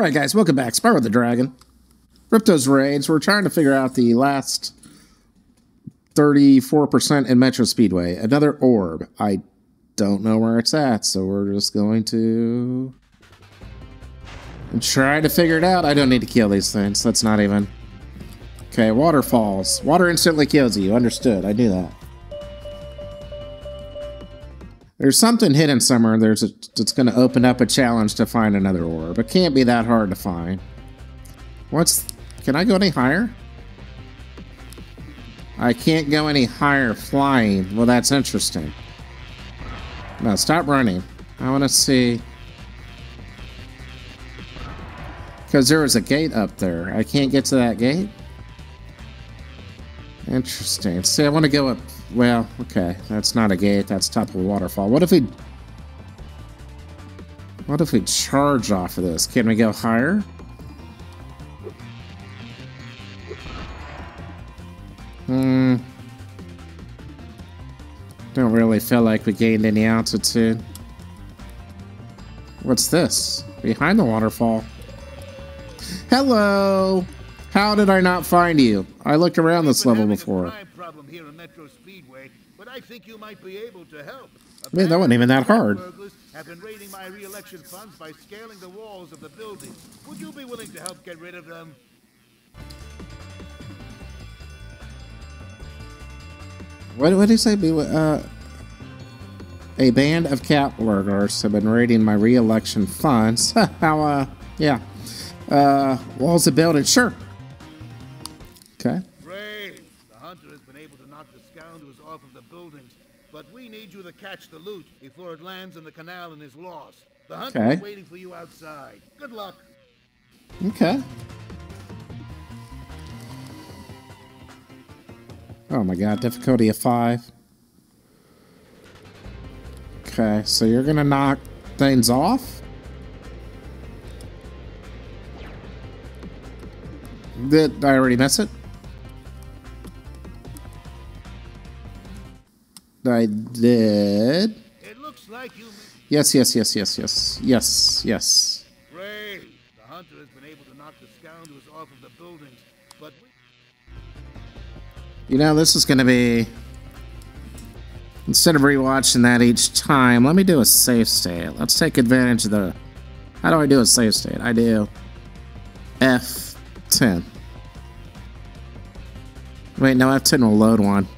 Alright guys, welcome back. Spyro the Dragon. Ripto's Rage. We're trying to figure out the last 34% in Metro Speedway. Another orb. I don't know where it's at, so we're just going to try to figure it out. I don't need to kill these things. That's not even... Okay, waterfalls. Water instantly kills you. Understood. I knew that. There's something hidden somewhere. There's a, it's going to open up a challenge to find another orb. It can't be that hard to find. What's... Can I go any higher? I can't go any higher flying. Well, that's interesting. No, stop running. I want to see... Because there was a gate up there. I can't get to that gate? Interesting. See, I want to go up well, okay. That's not a gate. That's top of a waterfall. What if we... What if we charge off of this? Can we go higher? Hmm. Don't really feel like we gained any altitude. What's this? Behind the waterfall. Hello! How did I not find you? I looked around this level before here in Metro Speedway, but I think you might be able to help. Man, that wasn't even that hard. Have been raiding my re-election funds by scaling the walls of the building. Would you be willing to help get rid of them? What, what did he say? Uh, a band of cat burglars have been raiding my re-election funds. How, uh, yeah. Uh, walls of building. Sure. Okay. Need you to catch the loot before it lands in the canal and is lost. The hunter okay. is waiting for you outside. Good luck. Okay. Oh my god, difficulty of five. Okay, so you're gonna knock things off? Did I already miss it? I did. It looks like you. Yes, yes, yes, yes, yes, yes, yes. Ray, the hunter has been able to knock the scoundrels off of the buildings, but. You know, this is going to be. Instead of rewatching that each time, let me do a save state. Let's take advantage of the. How do I do a save state? I do F10. Wait, no, F10 will load one.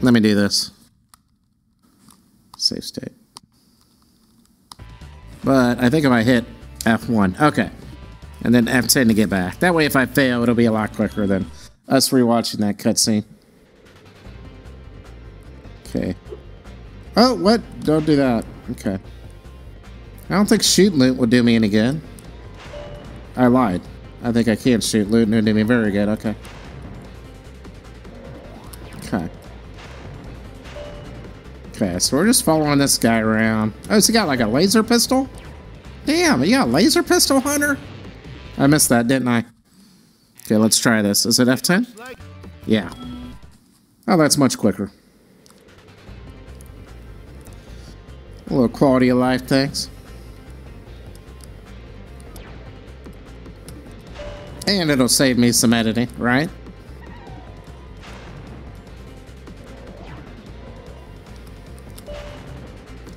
Let me do this. Save state. But I think if I hit F1, okay. And then F10 to get back. That way if I fail, it'll be a lot quicker than us rewatching that cutscene. Okay. Oh, what? Don't do that. Okay. I don't think shoot loot will do me any good. I lied. I think I can shoot loot and it'll do me very good. Okay. Okay. Okay, so we're just following this guy around. Oh, so he got like a laser pistol? Damn, you got a laser pistol, Hunter? I missed that, didn't I? Okay, let's try this. Is it F10? Yeah. Oh, that's much quicker. A little quality of life things. And it'll save me some editing, right?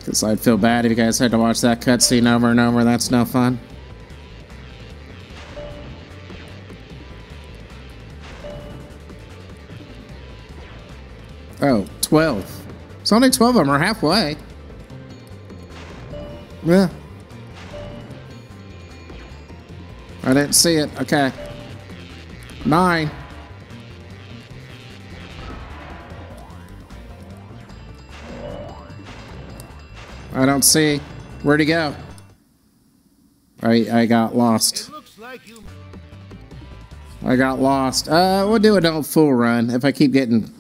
Because I'd feel bad if you guys had to watch that cutscene over and over. That's no fun. Oh, 12. It's only 12 of them are halfway. Yeah. I didn't see it. Okay. Nine. I don't see. Where'd he go? I I got lost. Like I got lost. Uh, we'll do a double full run. If I keep getting...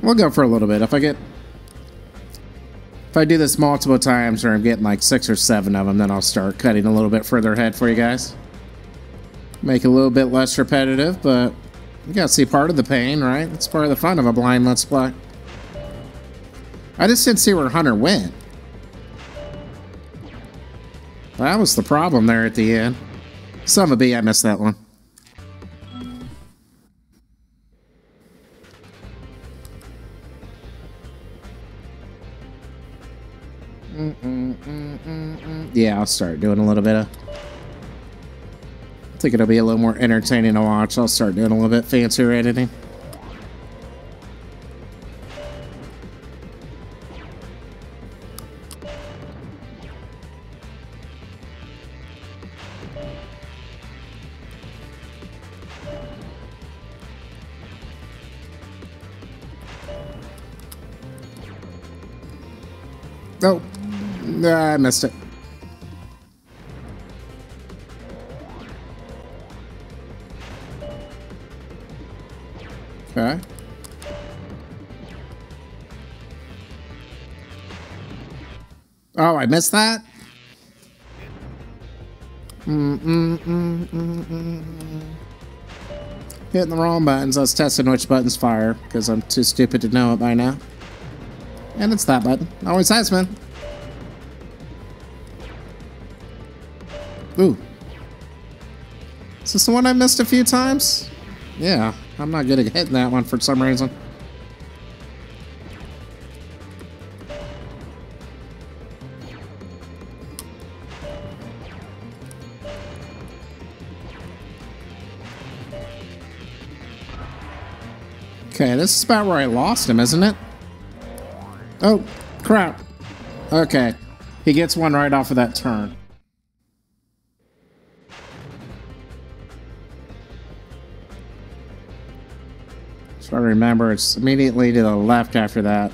We'll go for a little bit. If I get... If I do this multiple times or I'm getting like six or seven of them, then I'll start cutting a little bit further ahead for you guys. Make it a little bit less repetitive, but you gotta see part of the pain, right? That's part of the fun of a blind Let's Play. I just didn't see where Hunter went. That was the problem there at the end. Some of B, I missed that one. Yeah, I'll start doing a little bit of... I think it'll be a little more entertaining to watch. I'll start doing a little bit fancier editing. Missed it. Okay. Oh, I missed that? Mm -mm -mm Hitting the wrong buttons. I was testing which buttons fire because I'm too stupid to know it by now. And it's that button. Always has been. Ooh. Is this the one I missed a few times? Yeah, I'm not good at hitting that one for some reason. Okay, this is about where I lost him, isn't it? Oh, crap. Okay. He gets one right off of that turn. I remember it's immediately to the left after that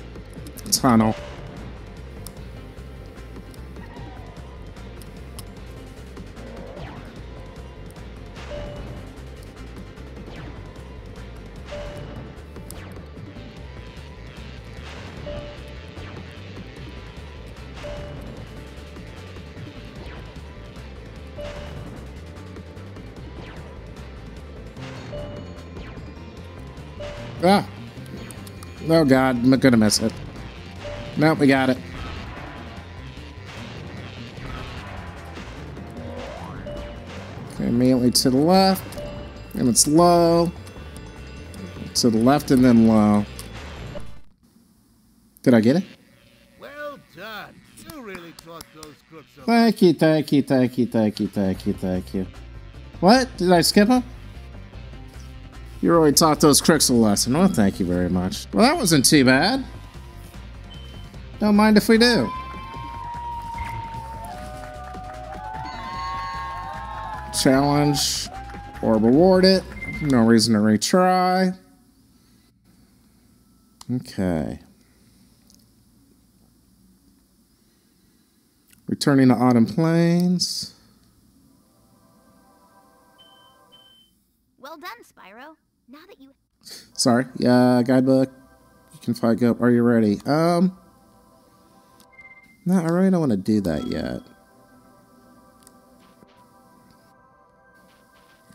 tunnel. Oh god, I'm gonna miss it. Nope, we got it. Okay, immediately to the left. And it's low. To the left and then low. Did I get it? Well done. You really taught those crooks Thank you, thank you, thank you, thank you, thank you, thank you. What? Did I skip him? You really taught those crooks a lesson. Well, thank you very much. Well, that wasn't too bad. Don't mind if we do. Challenge or reward it. No reason to retry. Okay. Returning to Autumn Plains. Well done, Spyro. Now that you. Sorry. Yeah, guidebook. You can fight Gulp. Are you ready? Um. No, I really don't want to do that yet.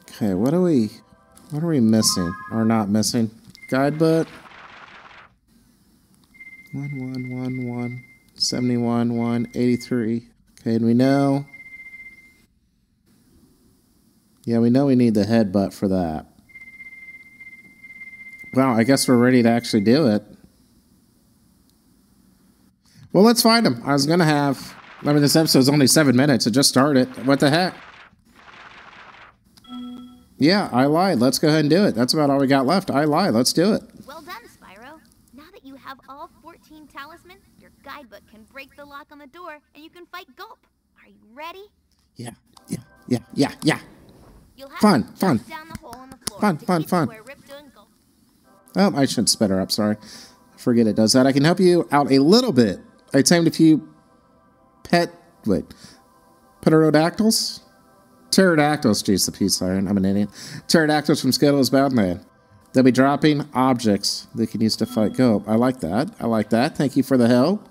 Okay, what are we. What are we missing? Or not missing? Guidebook. 1111 71 1 83. Okay, and we know. Yeah, we know we need the headbutt for that. Well, I guess we're ready to actually do it. Well, let's find him. I was going to have... I mean, this episode's only seven minutes. It just started. What the heck? Yeah, I lied. Let's go ahead and do it. That's about all we got left. I lied. Let's do it. Well done, Spyro. Now that you have all 14 talismans, your guidebook can break the lock on the door and you can fight Gulp. Are you ready? Yeah, yeah, yeah, yeah, yeah. fun, fun. Fun, fun, fun. Oh, I should sped her up, sorry. Forget it does that. I can help you out a little bit. I tamed a few pet, wait, pterodactyls? Pterodactyls, jeez, the peace siren, I'm an idiot. Pterodactyls from Skittles Man. They'll be dropping objects they can use to fight Gulp. I like that. I like that. Thank you for the help.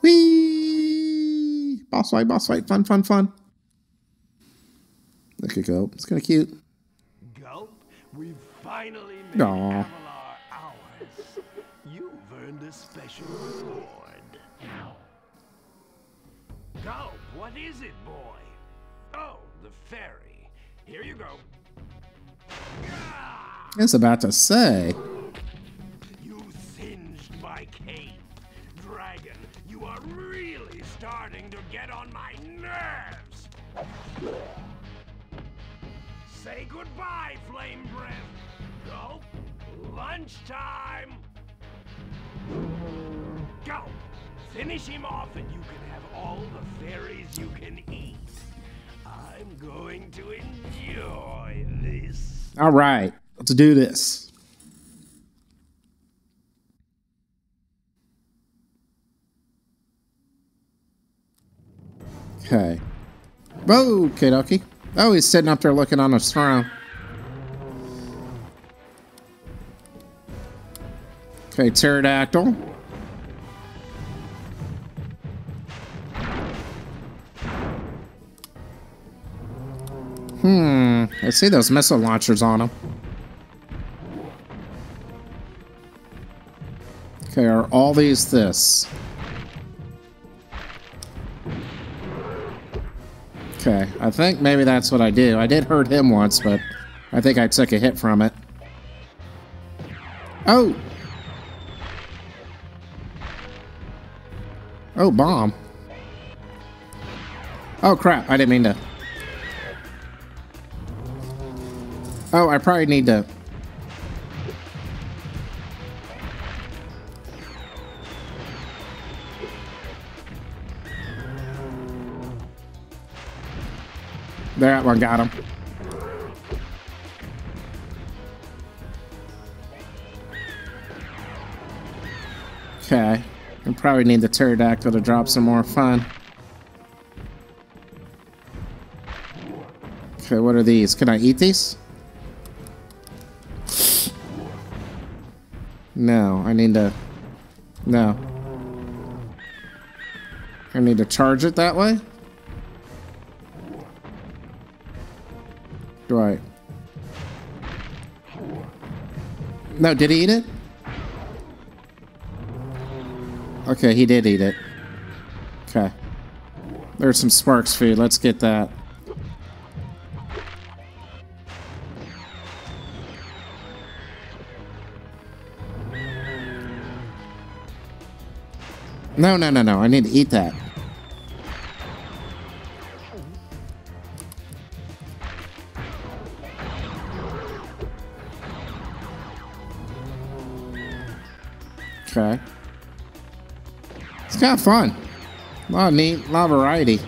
Whee! Boss fight, boss fight. Fun, fun, fun. Look at Go. It's kind of cute. Go. We've finally Aww. You've earned a special reward. Go, What is it, boy? Oh, the ferry. Here you go. I was about to say. Finish him off and you can have all the fairies you can eat. I'm going to enjoy this. All right, let's do this. Okay. Okay, dokie. Oh, he's sitting up there looking on his throne. Okay, pterodactyl. Hmm, I see those missile launchers on them. Okay, are all these this? Okay, I think maybe that's what I do. I did hurt him once, but I think I took a hit from it. Oh! Oh, bomb. Oh, crap. I didn't mean to... Oh, I probably need to... That one got him. Okay. I probably need the pterodactyl to drop some more fun. Okay, what are these? Can I eat these? No, I need to... No. I need to charge it that way? Right. No, did he eat it? Okay, he did eat it. Okay. There's some Sparx food. Let's get that. No, no, no, no. I need to eat that. Okay. It's kind of fun. A lot of neat, a lot of variety.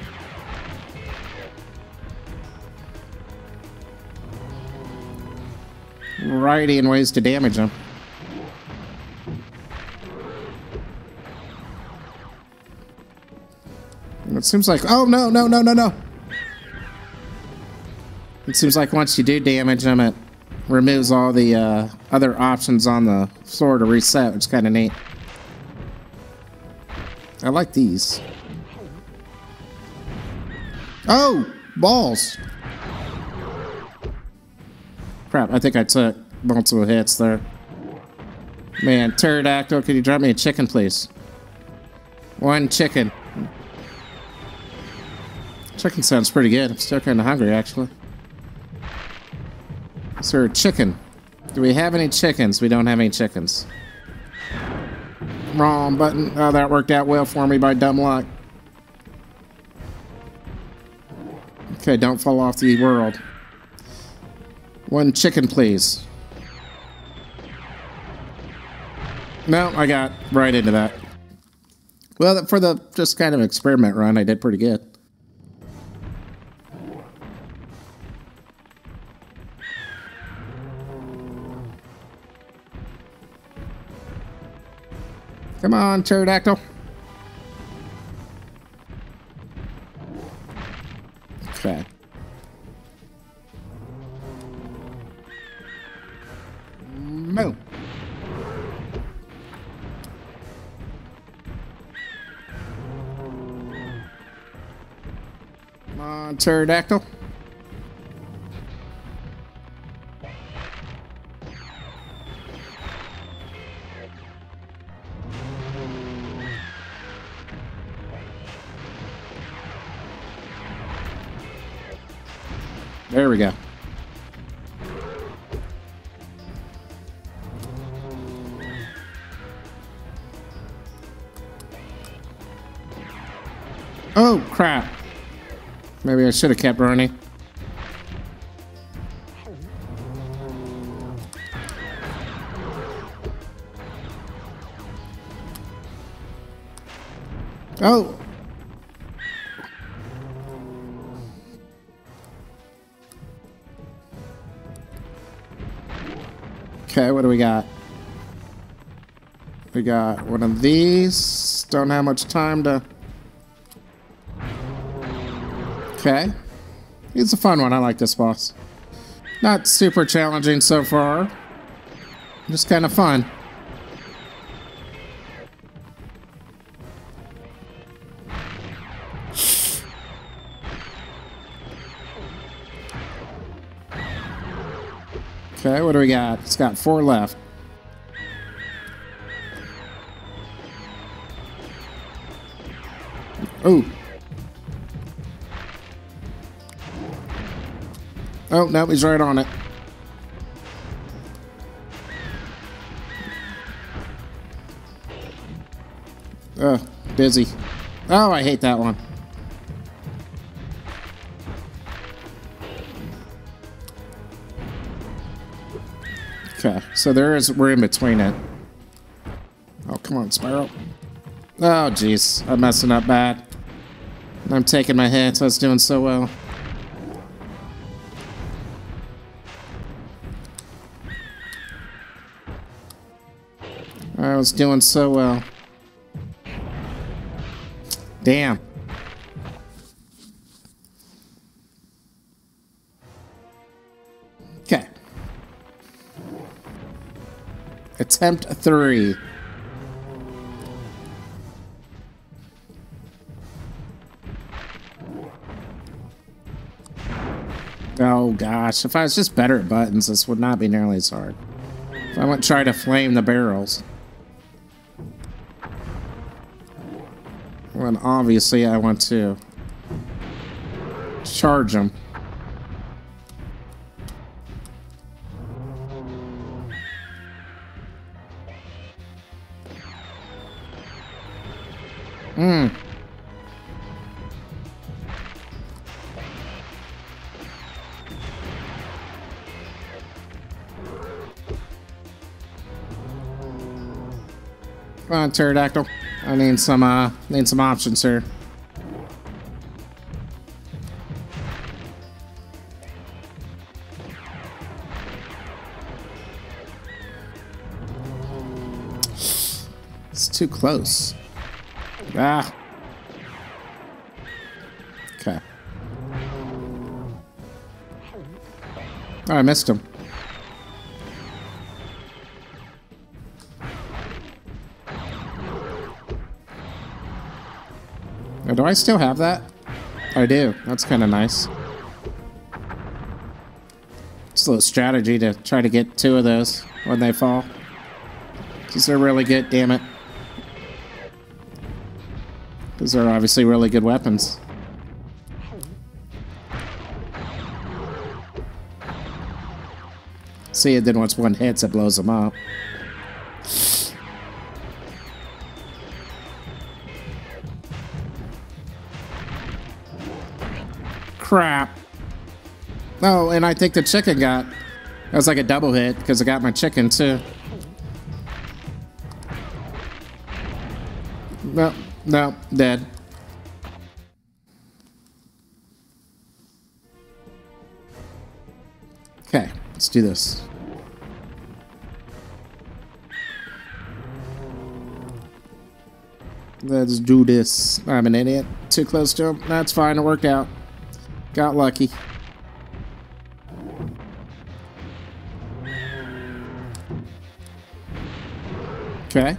Variety in ways to damage them. It seems like, oh no, no, no, no, no. It seems like once you do damage them, it removes all the uh, other options on the floor to reset, which is kind of neat. I like these. Oh! Balls! Crap, I think I took multiple hits there. Man, pterodactyl, could you drop me a chicken, please? One chicken. Chicken sounds pretty good. I'm still kind of hungry, actually. Sir, chicken. Do we have any chickens? We don't have any chickens. Wrong button. Oh, that worked out well for me by dumb luck. Okay, don't fall off the world. One chicken, please. No, I got right into that. Well, for the just kind of experiment run, I did pretty good. Come on, pterodactyl. Okay. Move. Come on, pterodactyl. There we go. Oh, crap. Maybe I should have kept running. Got one of these. Don't have much time to... Okay. It's a fun one. I like this boss. Not super challenging so far. Just kind of fun. Okay, what do we got? It's got four left. Oh. Oh, no, he's right on it. Oh, busy. Oh, I hate that one. Okay, so there is, we're in between it. Oh, come on, Spiral. Oh, jeez, I'm messing up bad. I'm taking my hits, I was doing so well. I was doing so well. Damn. Okay. Attempt three. Gosh, if I was just better at buttons, this would not be nearly as hard. If I went try to flame the barrels. Well, obviously I want to charge them. Come on, pterodactyl. I need some uh need some options here. It's too close. Ah. Okay. Oh, I missed him. Do I still have that? I do. That's kind of nice. It's a little strategy to try to get two of those when they fall. Because they're really good, damn it. Because they're obviously really good weapons. See, and then once one hits, it blows them up. Oh, and I think the chicken got... That was like a double hit, because I got my chicken, too. No, no, dead. Okay, let's do this. Let's do this. I'm an idiot. Too close to him. That's fine. It worked out. Got lucky. Okay.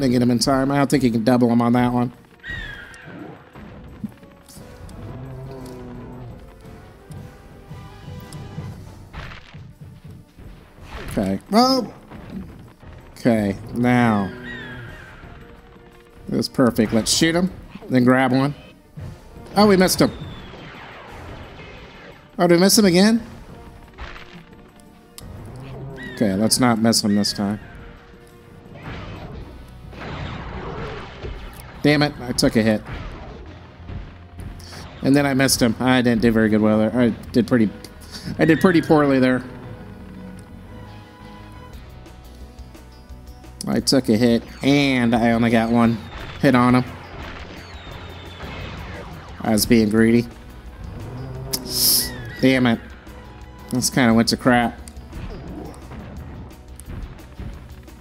Nope, get him in time. I don't think he can double him on that one. Okay. Well. Okay, now. That's perfect. Let's shoot him, then grab one. Oh, we missed him. Oh, did we miss him again? Okay, let's not miss him this time. Damn it, I took a hit. And then I missed him. I didn't do very good well there. I did pretty I did pretty poorly there. I took a hit and I only got one hit on him. I was being greedy. Damn it. This kind of went to crap.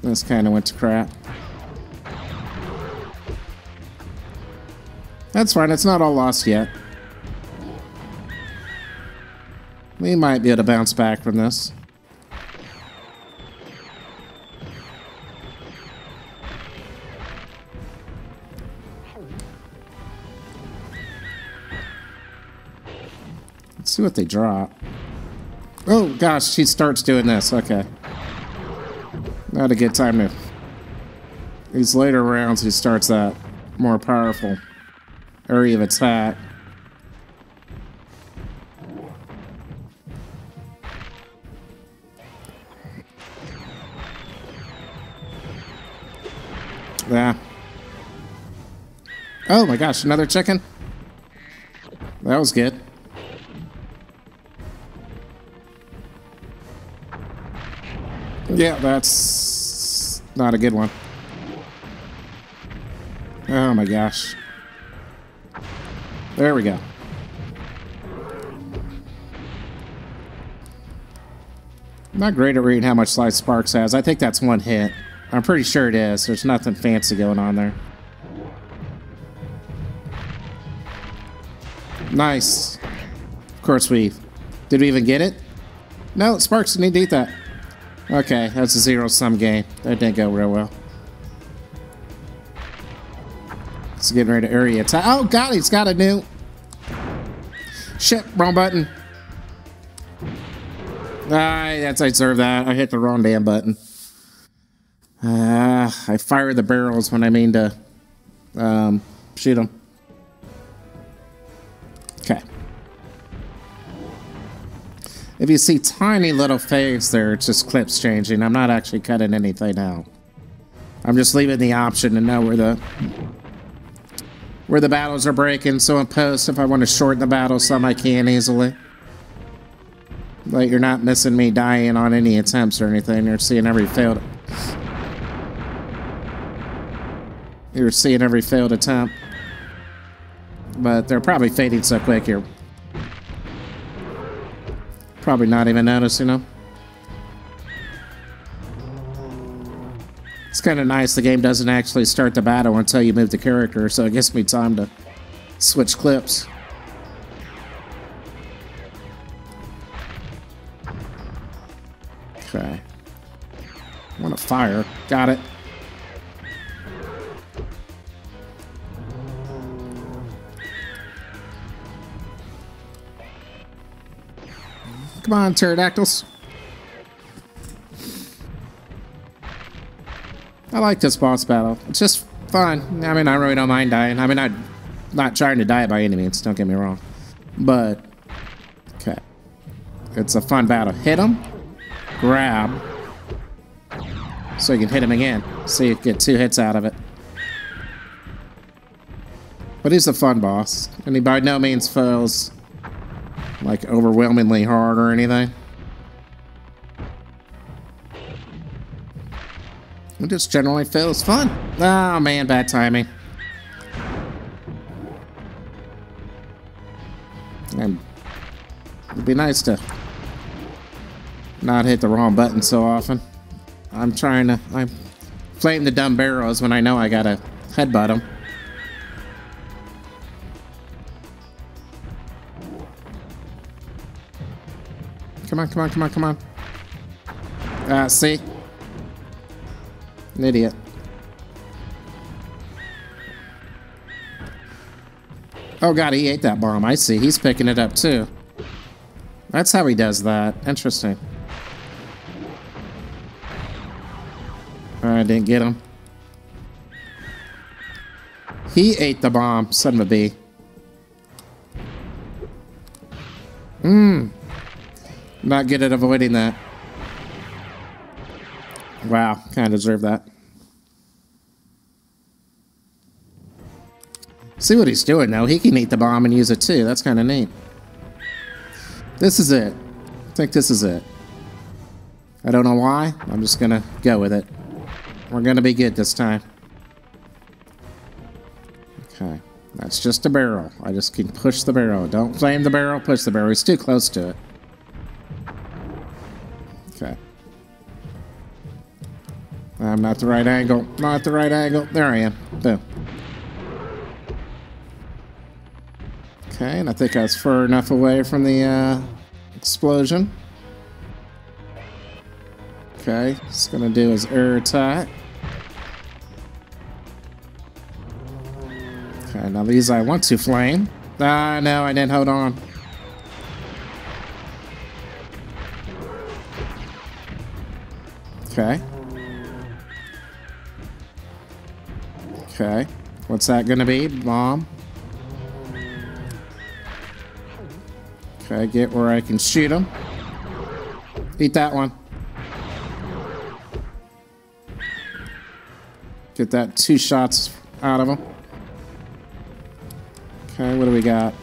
This kind of went to crap. That's fine, it's not all lost yet. We might be able to bounce back from this. Let's see what they drop. Oh gosh, she starts doing this. Okay. Not a good time to... These later rounds, he starts that more powerful area of attack. Yeah. Oh my gosh, another chicken? That was good. Yeah, that's not a good one. Oh my gosh. There we go. Not great at reading how much life Sparx has. I think that's one hit. I'm pretty sure it is. There's nothing fancy going on there. Nice. Of course we... Did we even get it? No, Sparx didn't eat that. Okay, that's a zero-sum game. That didn't go real well. It's getting ready to area. Oh god, he's got a new... Shit, wrong button. Ah, that's I deserve that. I hit the wrong damn button. Ah, uh, I fire the barrels when I mean to um, shoot them. Okay. If you see tiny little fades there, it's just clips changing. I'm not actually cutting anything out. I'm just leaving the option to know where the where the battles are breaking. So in post, if I want to shorten the battle some, I can easily. Like you're not missing me dying on any attempts or anything. You're seeing every failed. You're seeing every failed attempt. But they're probably fading so quick here. Probably not even noticing them. It's kind of nice the game doesn't actually start the battle until you move the character, so it gives me time to switch clips. Okay. Want to fire. Got it. Come on, pterodactyls. I like this boss battle. It's just fun. I mean, I really don't mind dying. I mean, I'm not trying to die by any means, don't get me wrong. But, okay. It's a fun battle. Hit him, grab, so you can hit him again. So you get two hits out of it. But he's a fun boss. And he by no means feels like overwhelmingly hard or anything. It just generally feels fun. Oh man, bad timing. And it'd be nice to not hit the wrong button so often. I'm trying to, I'm playing the dumb barrels when I know I gotta headbutt them. Come on, come on, come on, come on. Uh, see? An idiot. Oh god, he ate that bomb. I see. He's picking it up too. That's how he does that. Interesting. I didn't get him. He ate the bomb, son of a bee. Mmm. Not good at avoiding that. Wow, kind of deserve that. See what he's doing though. He can eat the bomb and use it too. That's kind of neat. This is it. I think this is it. I don't know why. I'm just going to go with it. We're going to be good this time. Okay. That's just a barrel. I just can push the barrel. Don't flame the barrel, push the barrel. He's too close to it. I'm not the right angle. Not the right angle. There I am. Boom. Okay, and I think I was far enough away from the uh, explosion. Okay, just gonna do his air attack. Okay, now these I want to flame. Ah, no, I didn't hold on. Okay. Okay. What's that gonna be? Bomb? Okay, get where I can shoot him. Eat that one. Get that two shots out of him. Okay, what do we got?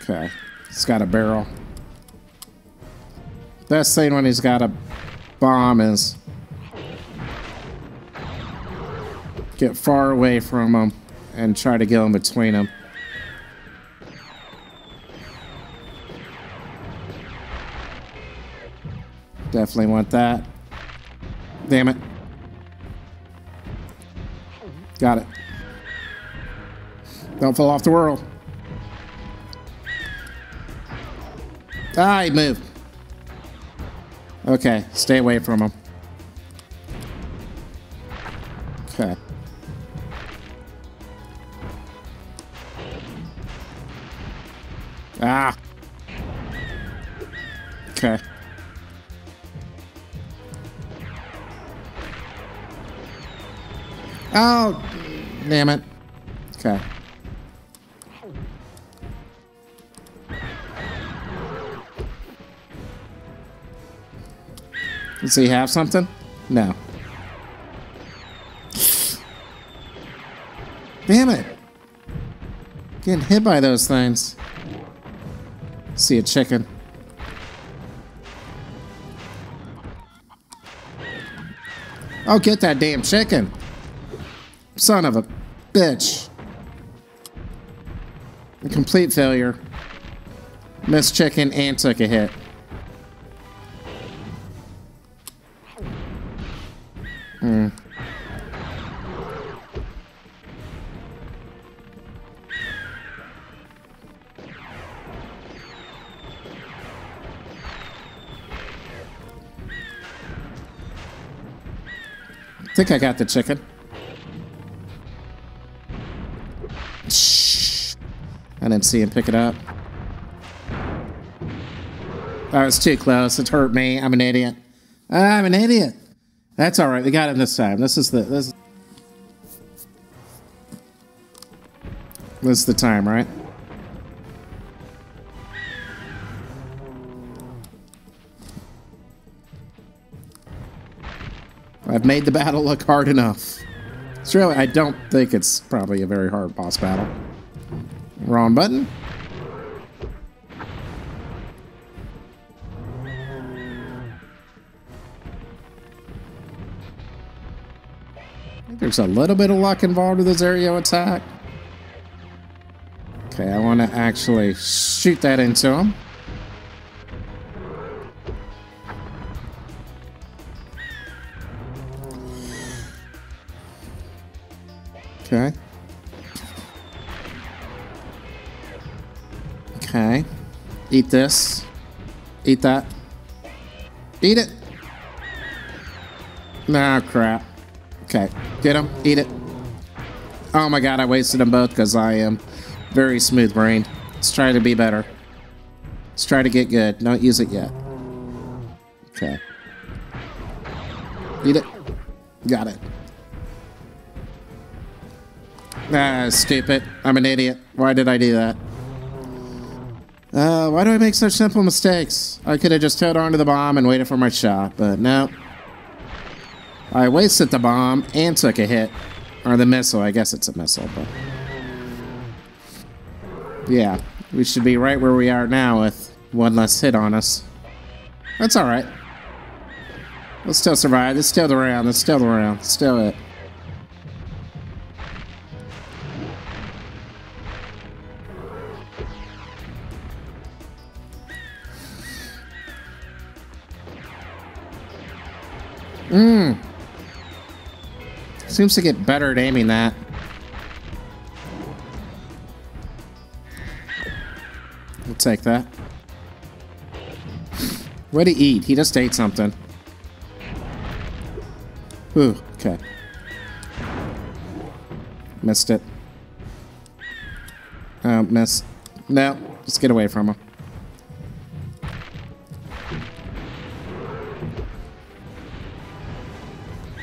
Okay, he's got a barrel. Best thing when he's got a bomb is get far away from them and try to get in between them. Definitely want that. Damn it. Got it. Don't fall off the world. Ah, he moved. Okay, stay away from him. Oh, damn it. Okay. Does he have something? No. Damn it. Getting hit by those things. See a chicken. Oh, get that damn chicken. Son of a bitch. A complete failure. Missed chicken and took a hit. Hmm. I think I got the chicken. I didn't see him pick it up. Oh, that was too close. It hurt me. I'm an idiot. I'm an idiot. That's all right. We got him this time. This is the this. This is the time, right? I've made the battle look hard enough. It's really, I don't think it's probably a very hard boss battle. Wrong button. there's a little bit of luck involved with this aerial attack. Okay, I want to actually shoot that into him. Eat this. Eat that. Eat it. Nah, crap. Okay, get him, eat it. Oh my god, I wasted them both because I am very smooth brained. Let's try to be better. Let's try to get good. Don't use it yet. Okay. Eat it. Got it. Ah, stupid. I'm an idiot. Why did I do that? Uh, why do I make such simple mistakes? I could have just held onto the bomb and waited for my shot, but no. I wasted the bomb and took a hit. Or the missile, I guess it's a missile, but... Yeah, we should be right where we are now with one less hit on us. That's alright. We'll still survive. It's still the round. It's still the round. It's still it. Seems to get better at aiming that. We'll take that. What did he eat? He just ate something. Ooh, okay. Missed it. Oh, miss. No, just get away from him.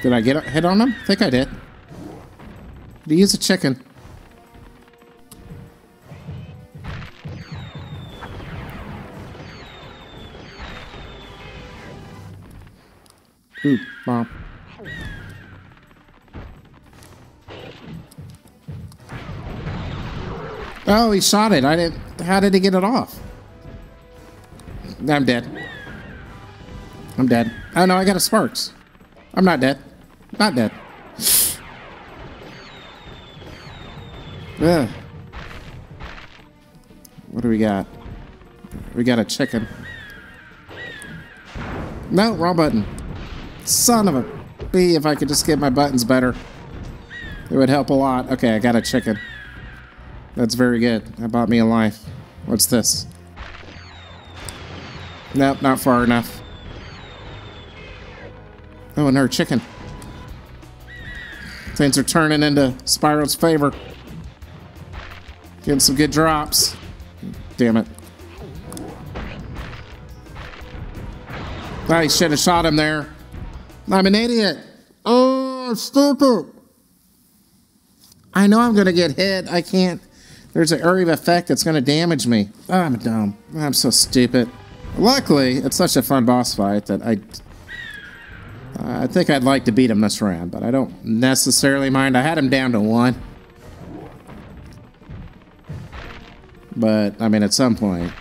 Did I get a hit on him? I think I did. Did he use a chicken? Ooh, bomb. Oh, he shot it. I didn't. How did he get it off? I'm dead. I'm dead. Oh no, I got a Sparx. I'm not dead. Not dead. Yeah. What do we got? We got a chicken. No, wrong button. Son of a B, if I could just get my buttons better. It would help a lot. Okay, I got a chicken. That's very good. That bought me a life. What's this? Nope, not far enough. Oh, another chicken. Things are turning into Spyro's favor. Getting some good drops. Damn it. I should have shot him there. I'm an idiot. Oh, stupid. I know I'm going to get hit. I can't. There's an area of effect that's going to damage me. Oh, I'm dumb. I'm so stupid. Luckily, it's such a fun boss fight that I I think I'd like to beat him this round, but I don't necessarily mind. I had him down to one. But, I mean, at some point,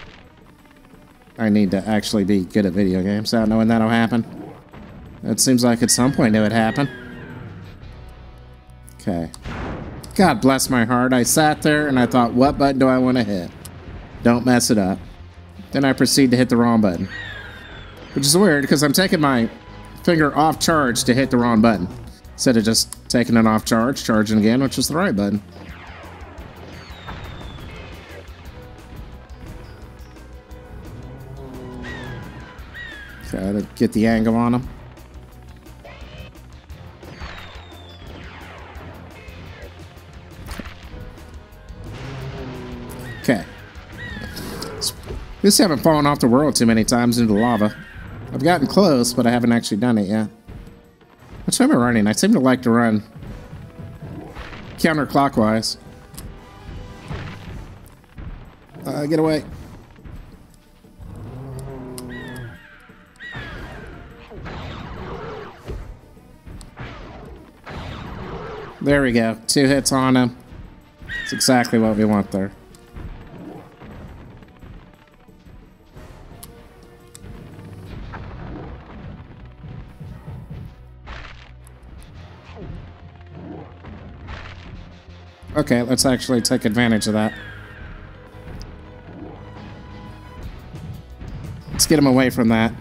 I need to actually be good at video games. I don't know when that'll happen. It seems like at some point it would happen. Okay. God bless my heart. I sat there and I thought, what button do I want to hit? Don't mess it up. Then I proceed to hit the wrong button. Which is weird because I'm taking my finger off charge to hit the wrong button. Instead of just taking it off charge, charging again, which is the right button. To get the angle on him. Okay. Just haven't fallen off the world too many times into lava. I've gotten close, but I haven't actually done it yet. Which way am I running? I seem to like to run counterclockwise. Uh, get away. There we go. Two hits on him. That's exactly what we want there. Okay, let's actually take advantage of that. Let's get him away from that.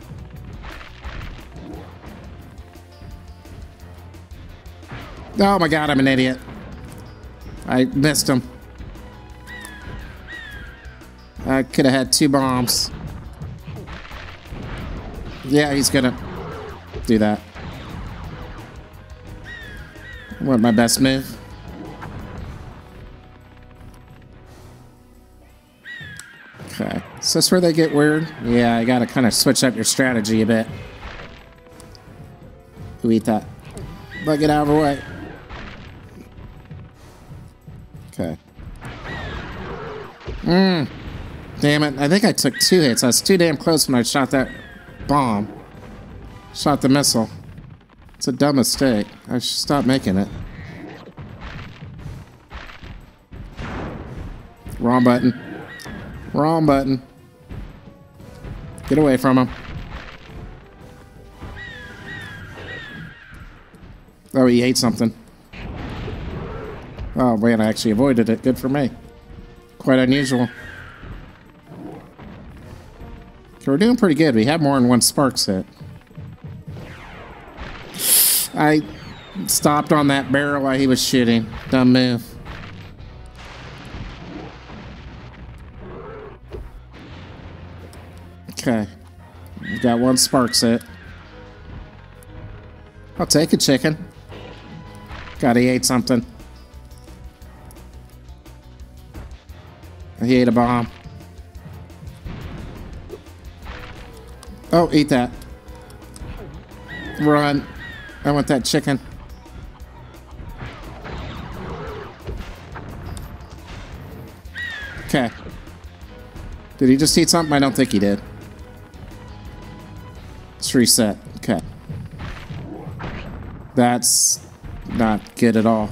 Oh my god, I'm an idiot. I missed him. I could have had two bombs. Yeah, he's gonna do that. What, my best move? Is this where they get weird? Yeah, I gotta kind of switch up your strategy a bit. Who eat that? But get out of the way. Okay. Mmm. Damn it. I think I took two hits. I was too damn close when I shot that bomb. Shot the missile. It's a dumb mistake. I should stop making it. Wrong button. Wrong button. Get away from him. Oh, he ate something. Oh, man, I actually avoided it. Good for me. Quite unusual. Okay, we're doing pretty good. We have more than one Sparx hit. I stopped on that barrel while he was shooting. Dumb move. Okay. We've got one spark set. I'll take a chicken. God, he ate something. He ate a bomb. Oh, eat that. Run. I want that chicken. Okay. Did he just eat something? I don't think he did. Reset. Okay. That's not good at all.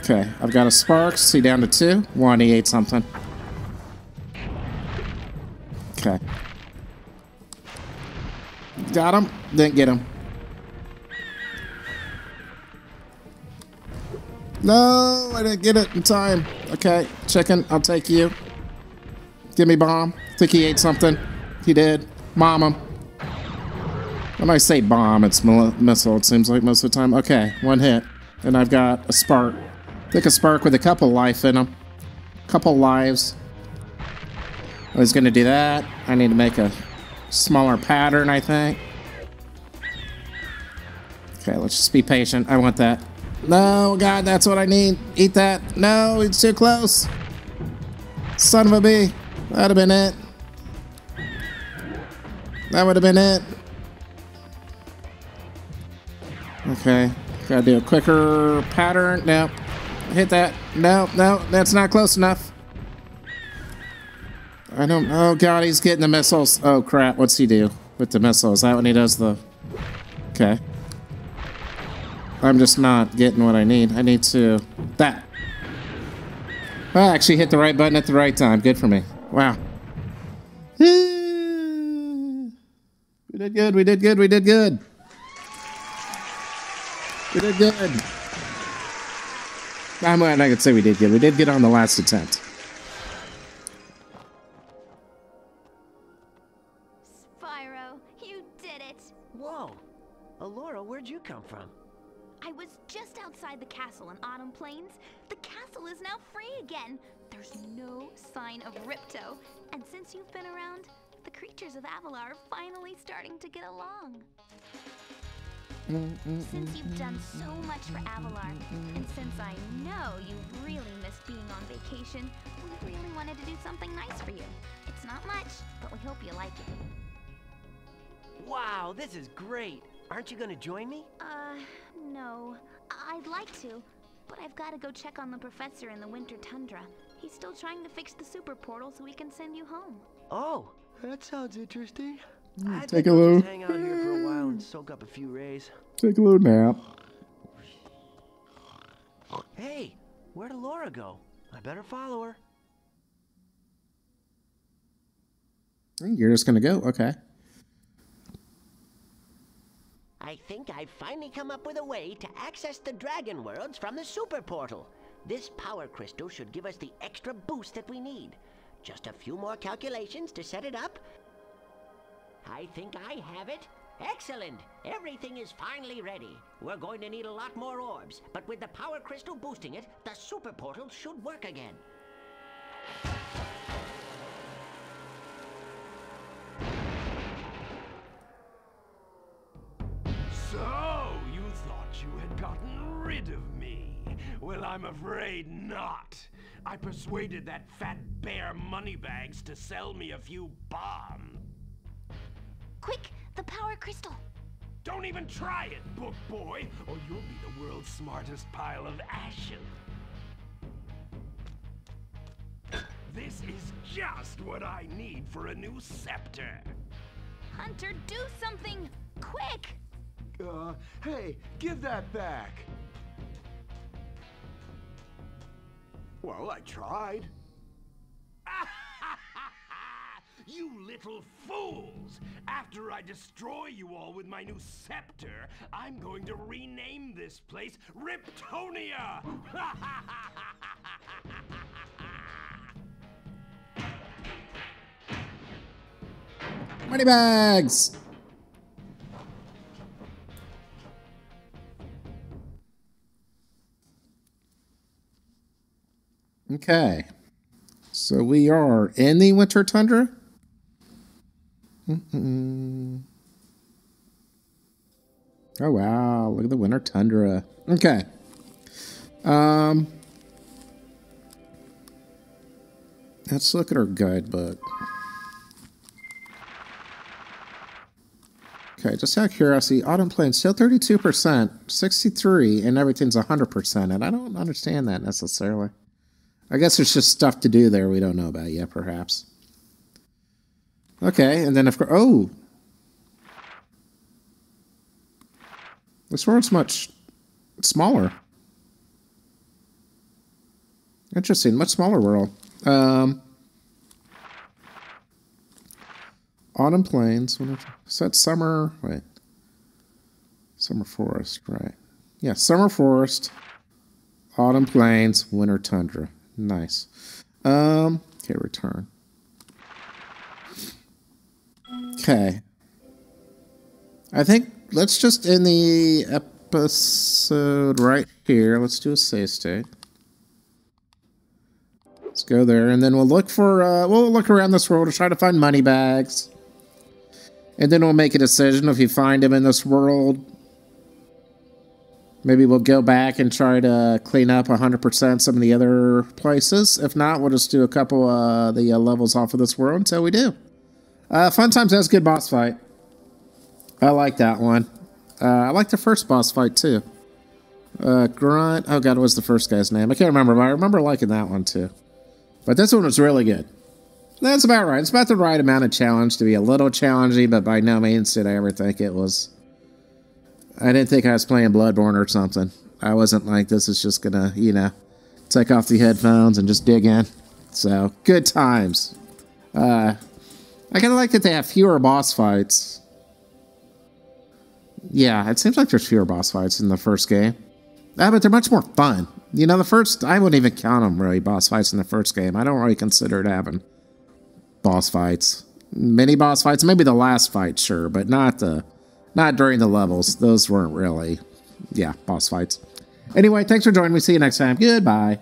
Okay, I've got a spark. See down to two. One, he ate something. Okay. Got him. Didn't get him. No, I didn't get it in time. Okay, chicken, I'll take you. Give me bomb. Think he ate something. He did. Mom him. When I say bomb, it's missile, it seems like most of the time. Okay, one hit. And I've got a spark. Think a spark with a couple life in them. Couple lives. I was gonna do that. I need to make a smaller pattern, I think. Okay, let's just be patient. I want that. No, God, that's what I need. Eat that. No, it's too close. Son of a bee. That'd have been it. That would have been it. Okay. Gotta do a quicker pattern. No. Hit that. No, no, that's not close enough. I don't. Oh god, he's getting the missiles. Oh crap, what's he do with the missiles? Is that when he does the. Okay. I'm just not getting what I need. I need to. That. I actually hit the right button at the right time. Good for me. Wow. We did good, we did good, we did good. We did good. I'm glad I could say we did good. We did good on the last attempt. Of Avalar are finally starting to get along. Since you've done so much for Avalar, and since I know you really missed being on vacation, we really wanted to do something nice for you. It's not much, but we hope you like it. Wow, this is great! Aren't you gonna join me? Uh, no. I'd like to, but I've got to go check on the professor in the winter tundra. He's still trying to fix the super portal so we can send you home. Oh, that sounds interesting. Mm, take a little. Hang out here for a while and soak up a few rays. Take a little nap. Hey, where did Elora go? I better follow her. You're just gonna go, okay. I think I've finally come up with a way to access the Dragon Worlds from the Super Portal. This power crystal should give us the extra boost that we need. Just a few more calculations to set it up, I think I have it. Excellent! Everything is finally ready. We're going to need a lot more orbs, but with the power crystal boosting it, the super portal should work again. So, you thought you had gotten rid of me. Well, I'm afraid not. I persuaded that fat bear Moneybags to sell me a few bombs. Quick, the power crystal. Don't even try it, book boy, or you'll be the world's smartest pile of ashes. This is just what I need for a new scepter. Hunter, do something! Quick! Uh, hey, give that back. Well, I tried. you little fools! After I destroy you all with my new scepter, I'm going to rename this place Riptonia! Moneybags! Okay. So we are in the winter tundra. Mm -mm. Oh wow, look at the winter tundra. Okay. Um Let's look at our guidebook. Okay, just out of curiosity, Autumn Plains still 32%, 63, and everything's 100%, and I don't understand that necessarily. I guess there's just stuff to do there we don't know about yet, perhaps. Okay, and then of course, oh! This world's much smaller. Interesting, much smaller world. Um, Autumn Plains. Is that summer? Wait. Summer Forest, right. Yeah, Summer Forest, Autumn Plains, Winter Tundra. Nice. Um, okay, return. Okay. I think let's just end the episode right here. Let's do a save state. Let's go there, and then we'll look for, uh, we'll look around this world to try to find Moneybags. And then we'll make a decision if you find him in this world. Maybe we'll go back and try to clean up 100% some of the other places. If not, we'll just do a couple of the uh, levels off of this world until we do. Uh, Fun Times has a good boss fight. I like that one. Uh, I like the first boss fight too. Uh, Grunt. Oh god, what was the first guy's name? I can't remember, but I remember liking that one too. But this one was really good. That's about right. It's about the right amount of challenge to be a little challenging, but by no means did I ever think it was. I didn't think I was playing Bloodborne or something. I wasn't like, this is just gonna, you know, take off the headphones and just dig in. So, good times. Uh, I kind of like that they have fewer boss fights. Yeah, it seems like there's fewer boss fights in the first game. Ah, but they're much more fun. You know, the first, I wouldn't even count them really boss fights in the first game. I don't really consider it having boss fights. Many boss fights, maybe the last fight, sure, but not the not during the levels. Those weren't really yeah, boss fights. Anyway, thanks for joining me. See you next time. Goodbye.